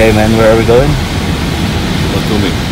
Hey man, where are we going? Batumi.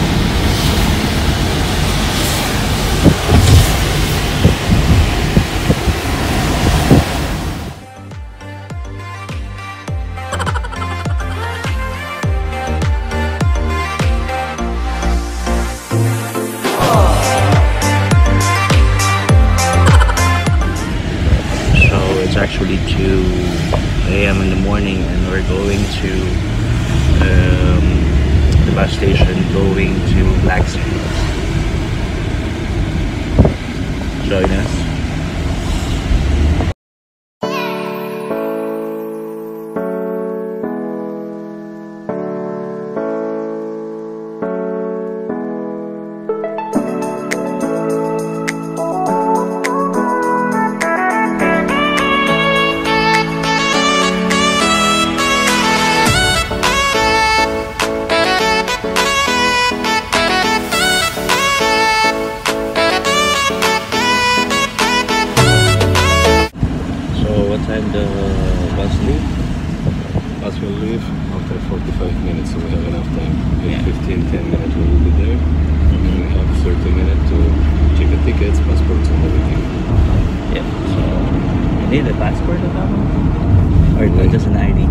Need a passport or something? Or no, just an ID?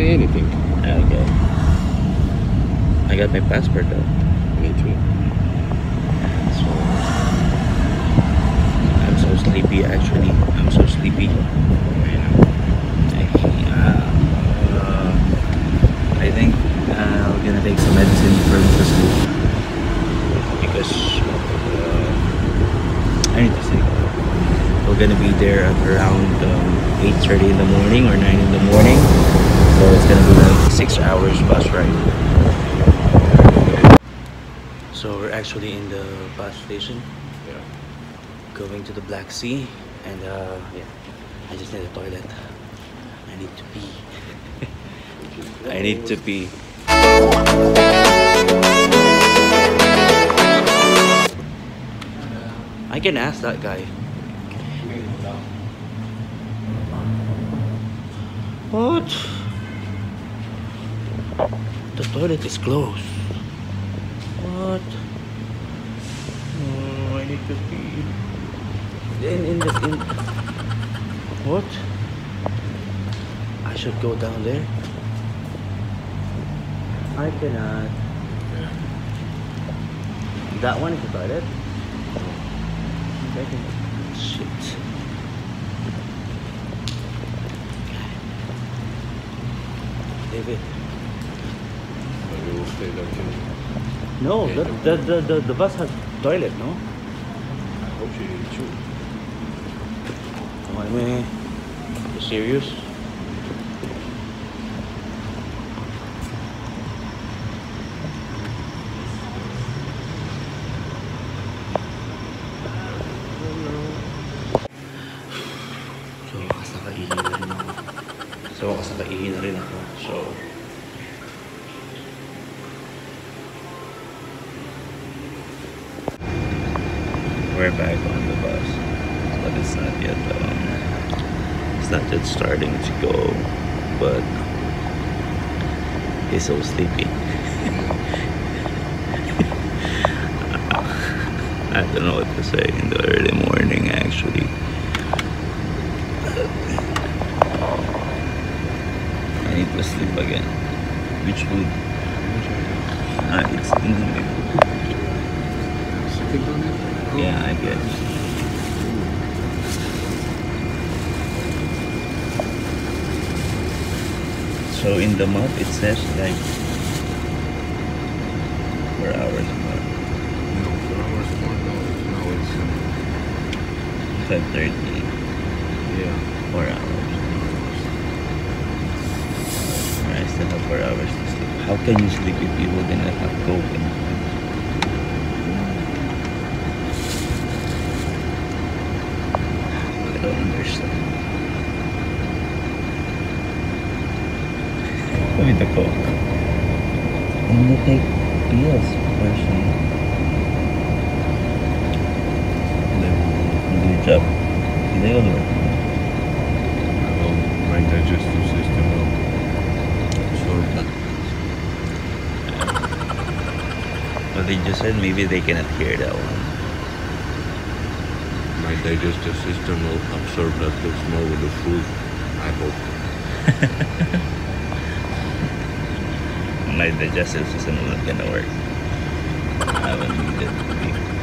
Anything. Okay. I got my passport though. Me too. So I'm so sleepy actually. I'm so sleepy. I, uh, I think uh, we're gonna take some medicine for to sleep because uh, I need to sleep. We're gonna be there at around um, 8:30 in the morning or 9 in the morning. So it's gonna be like six hours bus ride. So we're actually in the bus station Yeah. going to the Black Sea and uh, yeah, I just need a toilet. I need to pee. I need to pee. I can ask that guy. What? The toilet is closed. What? Oh, I need to pee. In in the in. What? I should go down there. I cannot. That one is the toilet. I But we will stay there till. No, Yeah, the, the- the, the, the, the bus has toilet, no? I hope she should. Why, man? You serious? So, wakas nakaihi na rin ako. So, wakas nakaihi na rin ako. So, we're back on the bus. But it's not yet, um, it's not yet starting to go. But he's so sleepy. I don't know what to say in the early morning, actually. I need to sleep again. Which would. Ah, it's in the middle. Sitting on it? Yeah, I guess. So in the map it says like four hours more, No, four hours more now. Now it's. Um, five thirty, yeah. four hours. I still have four hours to sleep. How can you sleep if you wouldn't have coke and I don't understand. With the coke. I'm gonna take pills personally. Good job. They all work. Well, my digestive system will absorb that. what they just said, maybe they cannot hear that one. My digestive system will absorb that looks more with the food. I hope. My digestive system is not gonna work. I haven't eaten beef. Good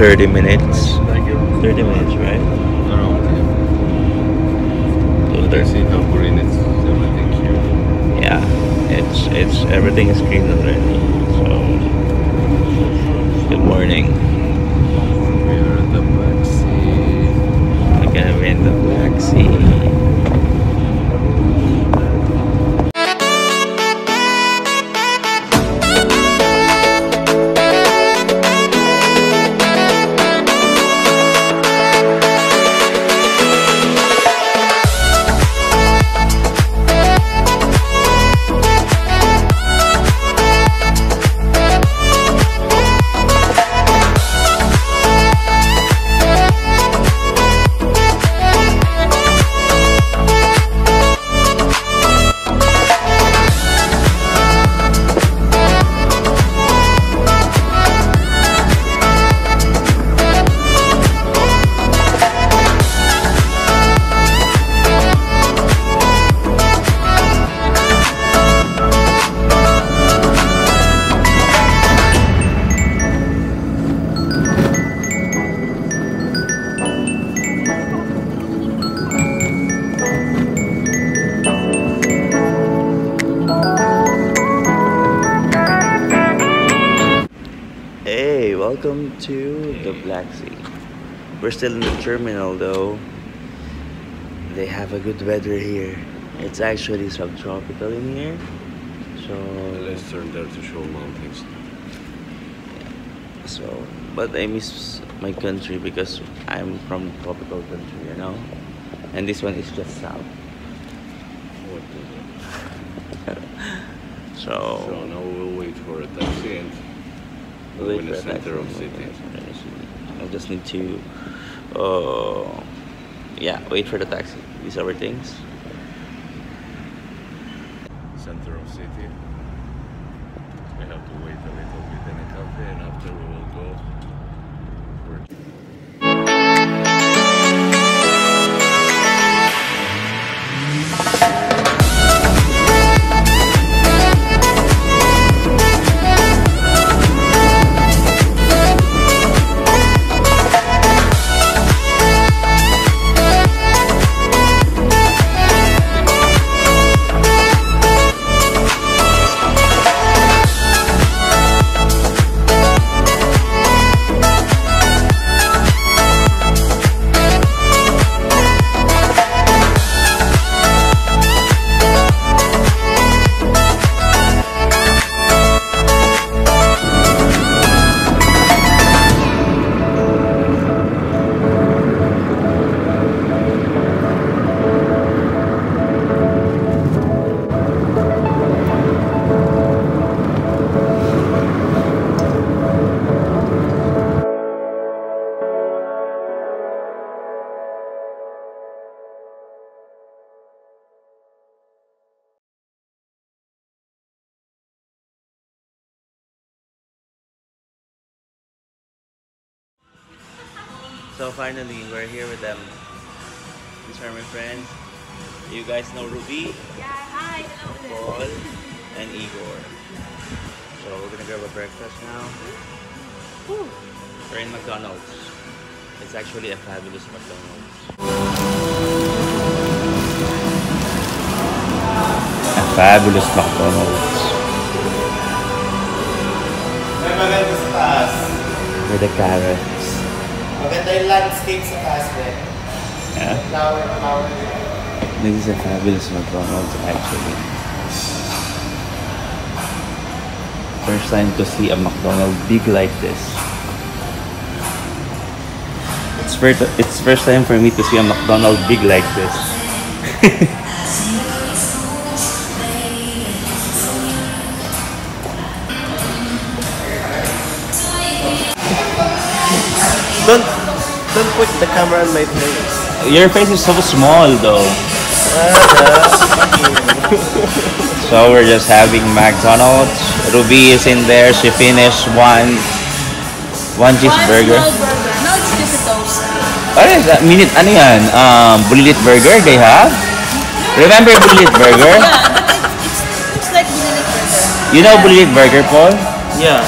30 minutes. 30 minutes, right? around here. So But I 30 see how green it's everything here. Yeah, it's it's everything is green already. So good morning. We are at the Black Sea. We're gonna be in the Black Sea. Welcome to the Black Sea. We're still in the terminal though. They have a good weather here. It's actually subtropical in here. So Let's turn there to show mountains. so but I miss my country because I'm from tropical country, you know. And this one is just south. What is it? So, So now we'll wait for a taxi and we'll go wait in the center of city. I just need to uh yeah, wait for the taxi. These are our things. Center of city. We have to wait a little bit in a cafe and after we will go finally, we're here with them. These are my friends. You guys know Ruby, Yeah, hi. Hello. Paul, and Igor. So we're gonna grab a breakfast now. We're in McDonald's. It's actually a fabulous McDonald's. A fabulous McDonald's. May maganda sa taas. With the carrots. Maganda yung landscape sa eh. Yeah. Flower, flower. This is a fabulous McDonald's actually. First time to see a McDonald's big like this. It's first, it's first time for me to see a McDonald's big like this. don't put the camera on my face. Your face is so small though. so we're just having McDonald's. Ruby is in there. She finished one one cheeseburger. One small burger. No, it's just a toast. What is that? Minute, ano yan? Um, Bulilit Burger they have? Remember Bulilit Burger? Yeah, but it's, it's looks like Bulilit burger. You know Bulilit Burger, Paul? Yeah.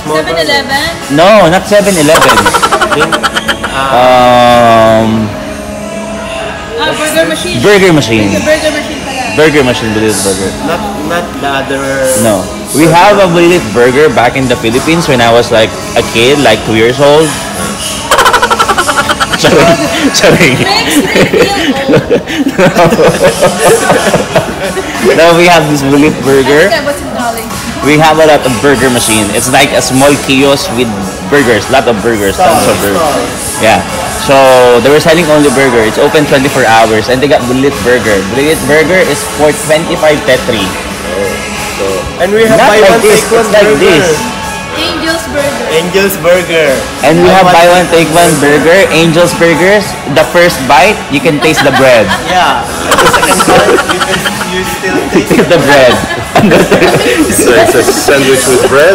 Small 7-Eleven. No, not 7-Eleven. Um, Ah, burger machine. Burger Machine. Burger, burger machine pala. Burger Machine Bulilit Burger. Not, not the other... No. We have a Bulilit Burger back in the Philippines when I was like a kid, like two years old. sorry. sorry. Makes me feel old. now we have this Bulilit Burger. Ask them what's in Dolly. We have a lot of burger machine. It's like a small kiosk with burgers, lot of burgers, tons of burgers. Yeah. So they were selling only burger. It's open 24 hours, and they got Bulit Burger. Bulit Burger is for 25 tetri. And we have Not buy like one, this. take one It's like burger. this. Angel's Burger. Angel's Burger. And we have Buy buy one take one burger, Angel's Burgers. The first bite, you can taste the bread. Yeah. The second part, you can you still taste Taste the bread. So it's a sandwich with bread.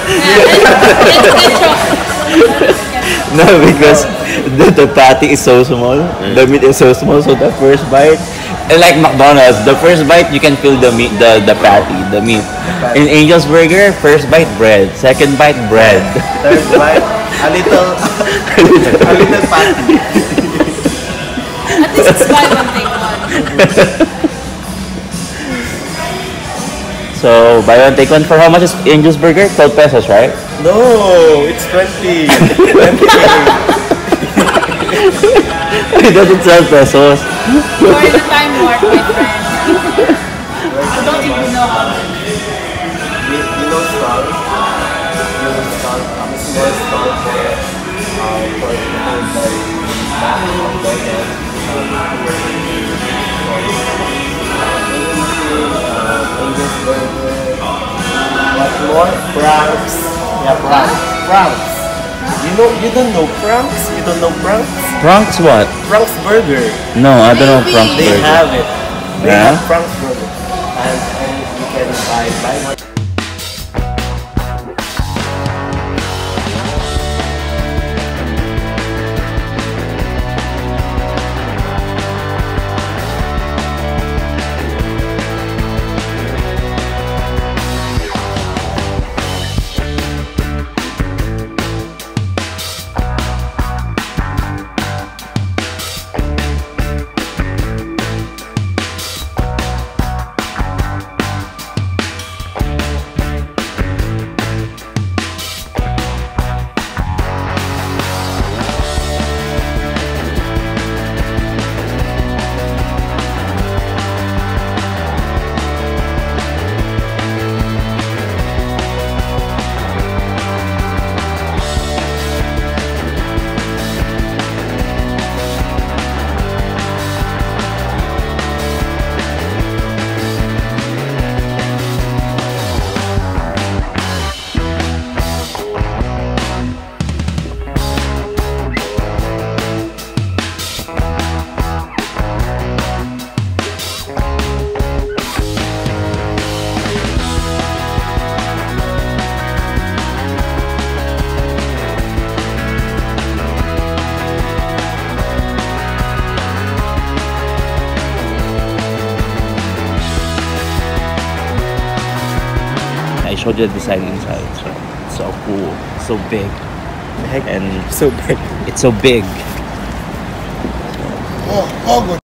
no, because the, the patty is so small. The meat is so small, so the first bite, like McDonald's, the first bite you can feel the meat, the the patty, the meat. In Angel's Burger, first bite bread, second bite bread. Third bite, a little, a little patty. At least it's buy one, take one. So buy one take one for how much is Angel's Burger? 12 pesos, right? No, it's 20. 20. it doesn't 12 pesos. You're in time warp, my friend. I don't even know how what more? Franks. Yeah, Franks. Franks. You know, you don't know Franks? You don't know Franks? Frank's what? Frank's Burger. No, I don't know Maybe. Frank's They Burger. have it. They Yeah? have Frank's Burger. And, and you can buy, buy one. Show you the design inside. So it's so cool, so big, and So big. it's so big. Oh, Two,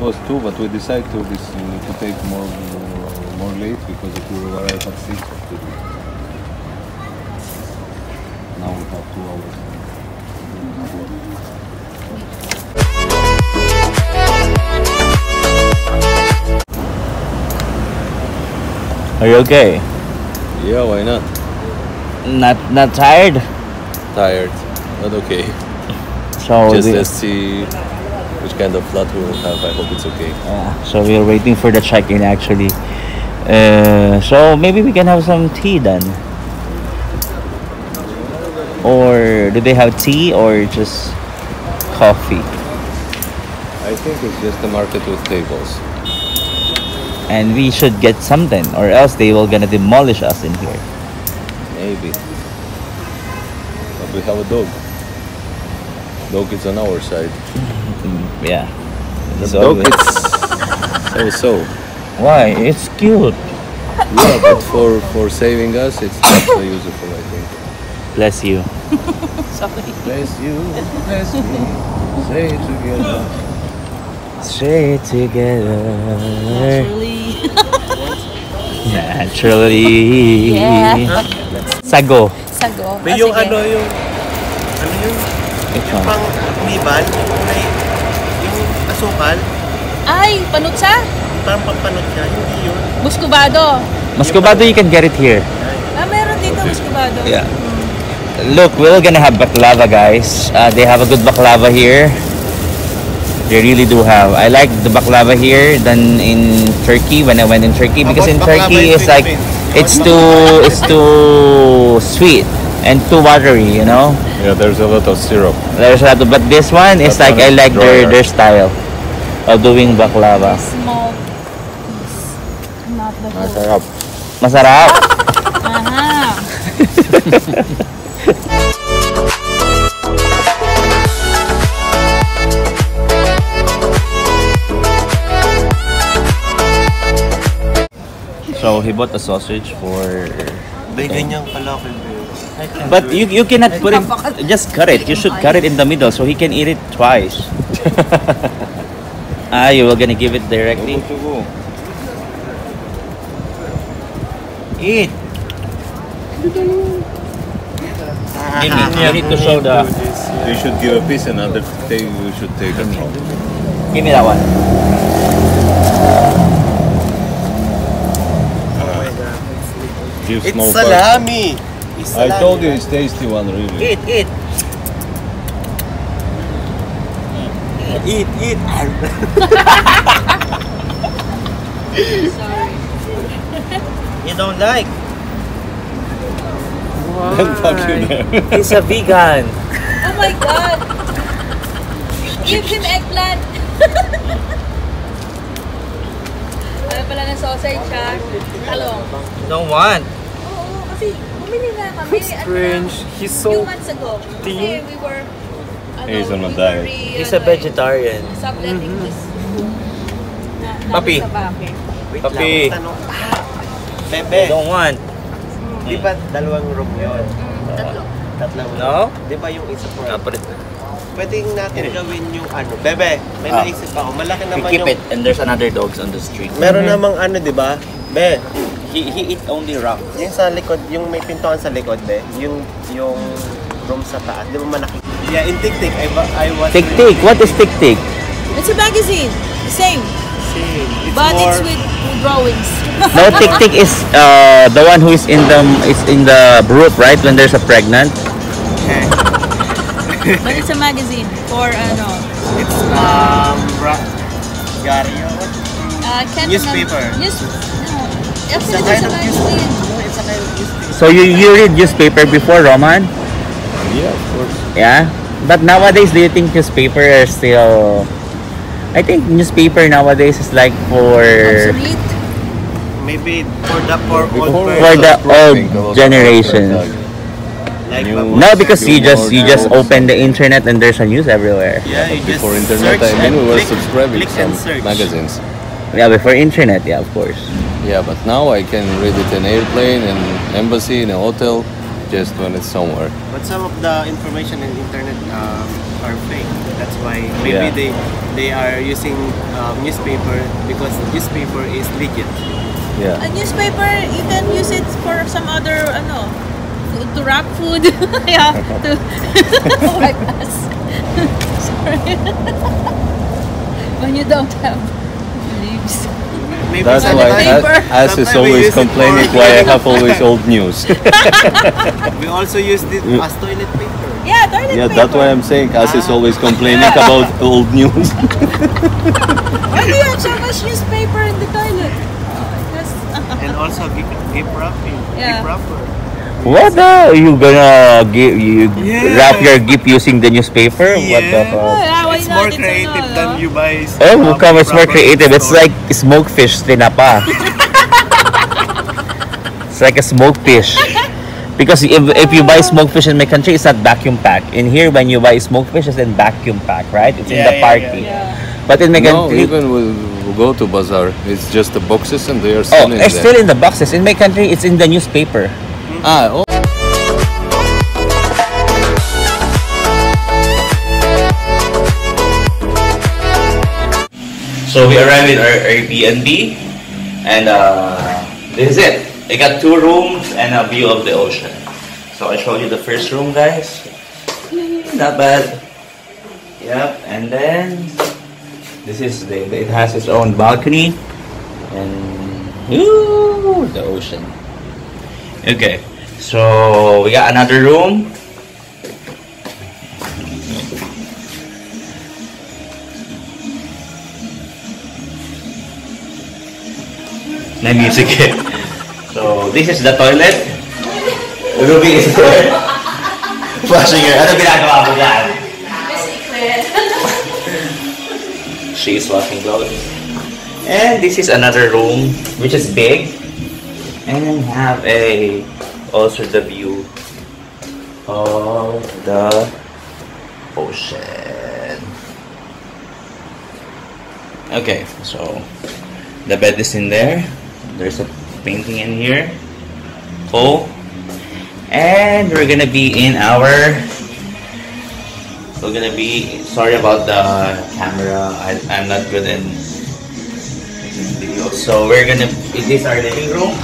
it was two, but we decided to this, uh, to take more more late because it will arrive at six. Now we have two hours. Are you okay? Yeah, why not? Not not tired? Tired, but okay. So Just the- let's see kind of flat we will have. I hope it's okay. Yeah, so we are waiting for the check-in actually. Uh, so maybe we can have some tea then. Or do they have tea or just coffee? I think it's just a market with tables. And we should get something, or else they will gonna demolish us in here. Maybe. But we have a dog. Dog is on our side. Yeah. The So dog good. is so so. Why? It's cute. Yeah, but for for saving us, it's not so useful. I think. Bless you. Sorry. Bless you, bless me, say it together. Stay together. Naturally. Naturally. Yeah. Sago. Sago. May yung sige. ano yung... Ano yung... Which Yung one? pang umiban, yung may... Yung asukal, Ay, panutsa? parang pampanot niya, hindi yun. Muscovado. Muscovado, you can get it here. Ah, meron dito muscovado. Yeah. Look, we're gonna have baklava, guys. Uh, they have a good baklava here. They really do have. I like the baklava here than in Turkey when I went in Turkey because in Turkey it's like it's too it's too sweet and too watery, you know. Yeah, there's a lot of syrup. There's a lot, of- but this one is like I like their their style of doing baklava. Small piece. Not the whole. Masarap. Masarap. Aha. So he bought a sausage for May ganyang pala ako But you you cannot put it. Just cut it. You should cut it in the middle so he can eat it twice. ah, you were gonna give it directly. to go. Eat. Give me. You need to show the. You should give a piece, another take. We should take a home. Give me that one. Oh my Give It's small part. salami! I told you it's tasty one, really. Eat, eat. Eat, eat! Sorry. You don't like? Then fuck you there. He's a vegan. Oh my god. Give him eggplant. Ano pala ng sausage ha? Talong. Don't want. Oo, kasi bumili na kami. Ano na, He's few months ago. Kasi we were ano, He's on a we diet. re- He's a ano, vegetarian. Subletting. Na, namin Papi. Wait Papi. lang, tanong. Bebe, Don't want. di ba dalawang room yun? Tatlo. Tatlong room. No? Di ba yung isa for Kapalit. Pwedeng natin gawin yung ano. Bebe, may Ah. naisip ako. Malaki We naman keep yung... it and there's another dogs on the street. Meron namang ano, di ba? Be, He, he eat only rock. yung sa likod, yung may pintuan sa likod, be, yung yung room sa taas, di ba malaki? Yeah, in Tik-Tik, I, wa- I was... Tik tik. What is tik tik? It's a magazine. The same. Same. It's but more... it's with drawings. No, tik tik is uh the one who is in the is in the group, right? When there's a pregnant. Okay. but it's a magazine for ano. It's, um, ra- Gario? Uh, can't Newspaper. remember- News. No. It's a kind of newspaper. No, it's a kind of newspaper. So you you read newspaper before, Roman? Yeah, of course. Yeah. But nowadays, do you think newspaper are still? I think newspaper nowadays is like for Obsolete. Maybe for the for old For the old about generation. like New- no, because you just you just open the internet and there's a news everywhere. Yeah, you just Before internet, I mean, we were click- subscribing click some magazines. Yeah, before internet, yeah, of course. Yeah, but now I can read it in airplane, in embassy, in a hotel, just when it's somewhere. But some of the information in internet um, are fake. That's why maybe Yeah. they they are using um, newspaper because newspaper is legit. Yeah. A newspaper, you can use it for some other, ano, to, to wrap food. yeah, to wipe us. Sorry. when you don't have leaves. Maybe That's why As, is always complaining why I have always old news. we also use it mm. as toilet paper. Yeah, toilet yeah, paper. that's why I'm saying As is ah. always complaining about old news. Why do you have so much newspaper in the toilet? Uh, that's, And also gift, gift wrapping. Yeah. Gift wrapper. What the? You gonna give you Yeah. wrap your gift using the newspaper? What the fuck? yeah, it's not? more It's creative ano, than you buy. Oh, um, how come it's more creative? It's store. like smokefish tinapa. it's like a smoked fish. Because if, if you buy smoked fish in my country, it's not vacuum pack. In here, when you buy smoked fish, it's in vacuum pack, right? It's in the yeah, party. Yeah. But in my no, country, even we'll, we'll go to bazaar. It's just the boxes and they are oh, in it's there. still in the boxes. In my country, it's in the newspaper. Ah, oh. So we arrived at our Airbnb, and uh, this is it. I got two rooms and a view of the ocean. So I show you the first room, guys. Not bad. Yep, and then this is the it has its own balcony and ooh, the ocean. Okay, so we got another room. na music. So, this is the toilet. Ruby is there. Washing her. Ano ginagawa mo dyan? She is washing clothes. And this is another room, which is big. And have a, also the view of the ocean. Okay, so the bed is in there. There's a painting in here. Cool. And we're gonna be in our. We're gonna be. Sorry about the camera. I, I'm not good in videos. So we're gonna. Is this our living room?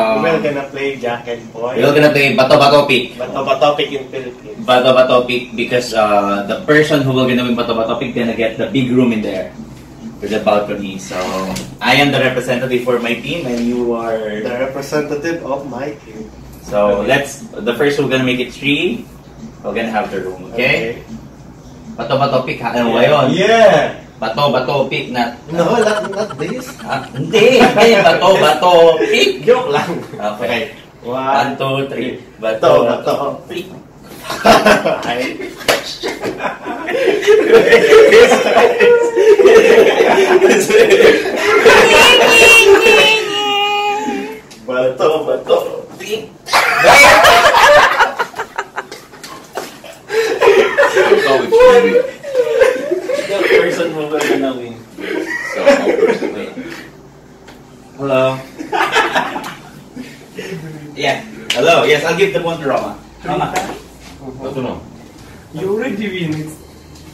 Uh, We're gonna play Jack and Boy. we're gonna play Bato Bato Pick. Bato ba topic in Philippines? Bato Bato Pick because uh, the person who will gonna win Bato Bato Pick gonna get the big room in there with the balcony. So I am the representative for my team and you are The representative of my team. so let's the first we're gonna make it three. We're gonna have the room, okay? Bato, bato, pick. Ano ba yun? Yeah. Bato, bato, pick na. No, not, not this. Ah, hindi. Hindi. Bato, bato, pick. Joke lang. Okay. One, One, two, three. bato, Bato, pick. Ay. Bato, bato. Pick. Really. The person who will gonna win. So, how. Hello. yeah. Hello. Yes, I'll give the one to Roma. Roma. Bato no. You already win. It's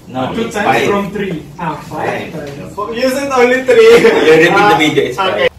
No, two times five. from three. Ah, five Five. times. Use it only three. You repeat the Ah, video. It's okay. five.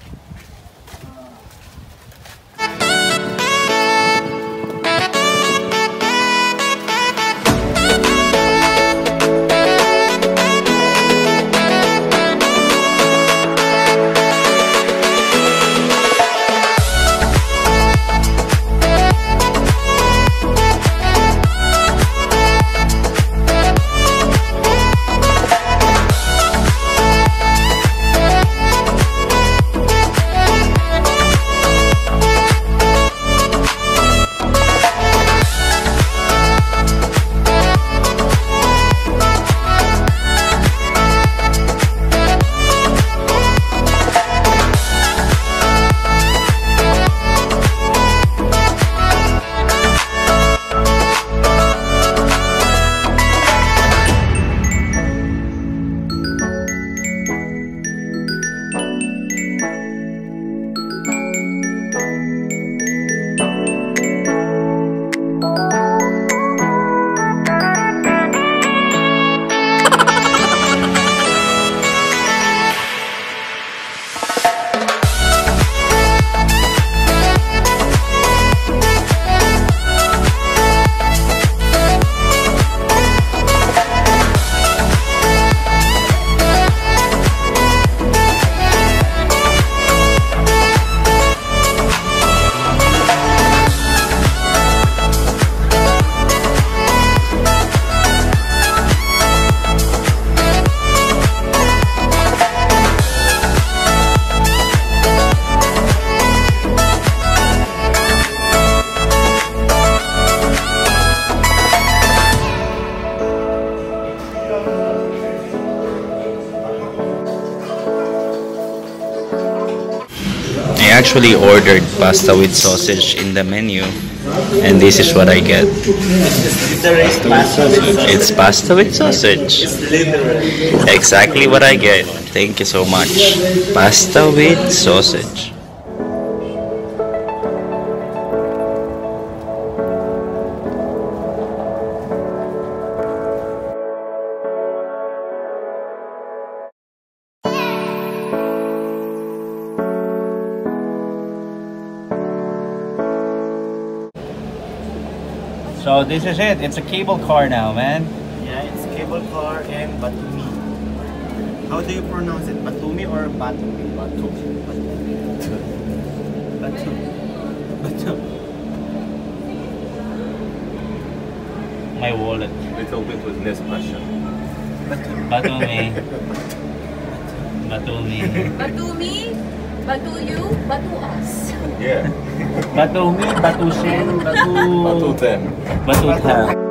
Actually ordered pasta with sausage in the menu, and this is what I get. It's pasta with sausage. Exactly what I get. Thank you so much. Pasta with sausage. So this is it. It's a cable car now, man. Yeah, it's cable car and Batumi. How do you pronounce it? Batumi or Batumi? Batumi. Batumi. Batumi. My wallet. Little bit with Nespresso. Batumi. Batumi. Batu me, batu you, batu us. Yeah. Batumi, Batushin, Batu... Batuten. Batuta.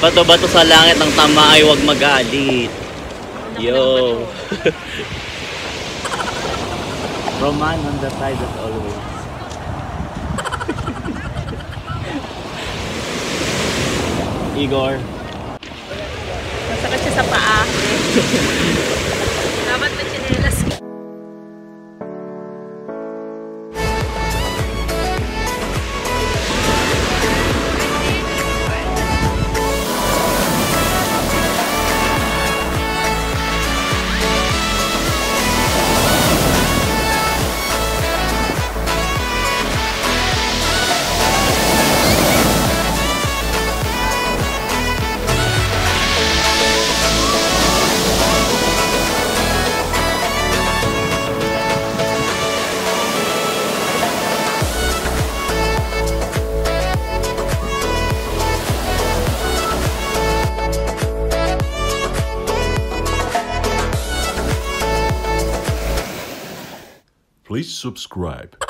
Bato-bato sa langit ng tama ay huwag magalit. Yo. Roman on the side as always. Igor. Masakit siya sa paa. subscribe.